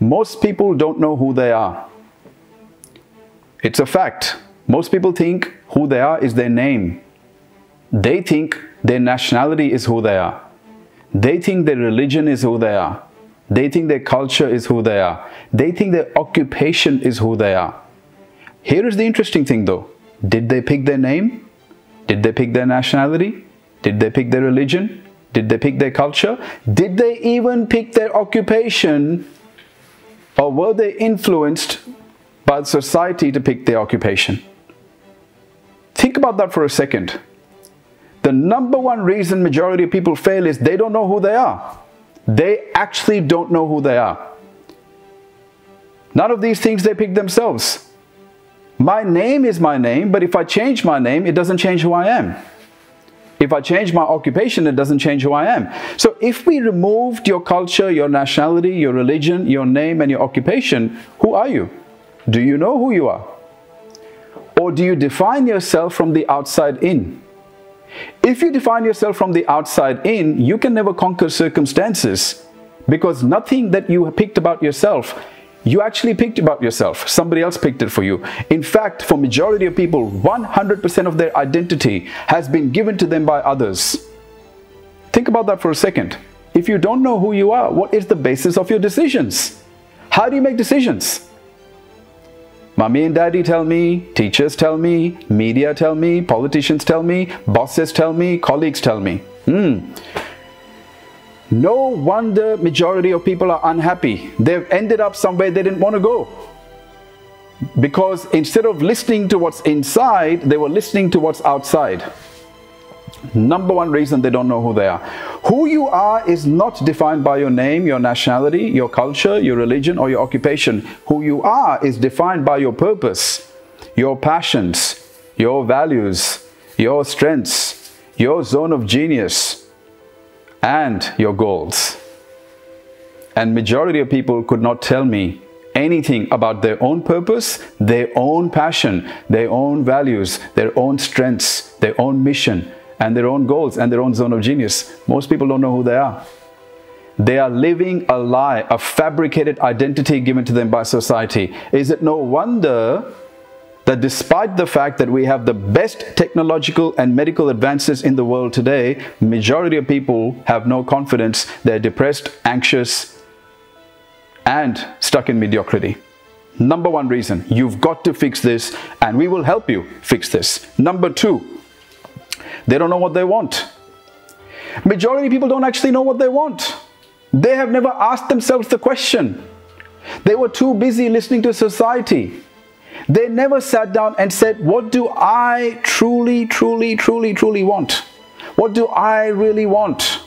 Most people don't know who they are. It's a fact. Most people think who they are is their name. They think their nationality is who they are. They think their religion is who they are. They think their culture is who they are. They think their occupation is who they are. Here is the interesting thing though. Did they pick their name? Did they pick their nationality? Did they pick their religion? Did they pick their culture? Did they even pick their occupation? Or were they influenced by society to pick their occupation? Think about that for a second. The number one reason majority of people fail is they don't know who they are. They actually don't know who they are. None of these things they pick themselves. My name is my name, but if I change my name, it doesn't change who I am. If I change my occupation, it doesn't change who I am. So if we removed your culture, your nationality, your religion, your name, and your occupation, who are you? Do you know who you are? Or do you define yourself from the outside in? If you define yourself from the outside in, you can never conquer circumstances because nothing that you picked about yourself, you actually picked about yourself. Somebody else picked it for you. In fact, for majority of people, 100% of their identity has been given to them by others. Think about that for a second. If you don't know who you are, what is the basis of your decisions? How do you make decisions? Mommy and daddy tell me, teachers tell me, media tell me, politicians tell me, bosses tell me, colleagues tell me. Hmm. No wonder majority of people are unhappy. They've ended up somewhere they didn't want to go. Because instead of listening to what's inside, they were listening to what's outside. Number one reason they don't know who they are. Who you are is not defined by your name, your nationality, your culture, your religion, or your occupation. Who you are is defined by your purpose, your passions, your values, your strengths, your zone of genius, and your goals. And majority of people could not tell me anything about their own purpose, their own passion, their own values, their own strengths, their own mission, and their own goals and their own zone of genius. Most people don't know who they are. They are living a lie, a fabricated identity given to them by society. Is it no wonder that despite the fact that we have the best technological and medical advances in the world today, majority of people have no confidence, they're depressed, anxious, and stuck in mediocrity. Number one reason, you've got to fix this and we will help you fix this. Number two, they don't know what they want. Majority people don't actually know what they want. They have never asked themselves the question. They were too busy listening to society. They never sat down and said, what do I truly, truly, truly, truly want? What do I really want?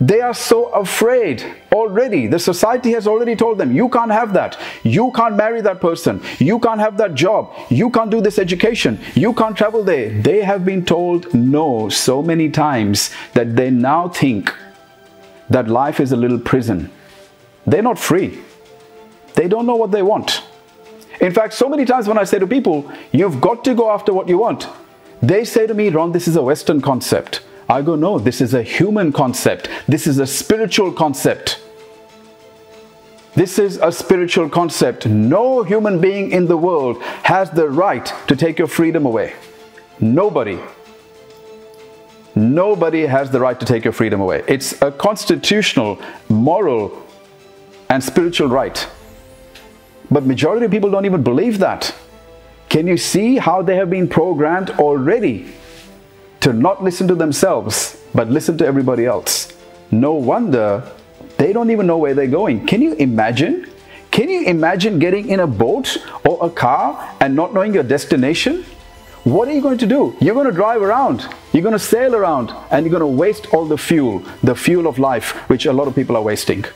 They are so afraid already. The society has already told them, you can't have that. You can't marry that person. You can't have that job. You can't do this education. You can't travel there. They have been told no so many times that they now think that life is a little prison. They're not free. They don't know what they want. In fact, so many times when I say to people, you've got to go after what you want, they say to me, Ron, this is a Western concept. I go, no, this is a human concept. This is a spiritual concept. This is a spiritual concept. No human being in the world has the right to take your freedom away. Nobody. Nobody has the right to take your freedom away. It's a constitutional, moral, and spiritual right. But majority of people don't even believe that. Can you see how they have been programmed already to not listen to themselves, but listen to everybody else. No wonder they don't even know where they're going. Can you imagine? Can you imagine getting in a boat or a car and not knowing your destination? What are you going to do? You're going to drive around, you're going to sail around, and you're going to waste all the fuel, the fuel of life, which a lot of people are wasting.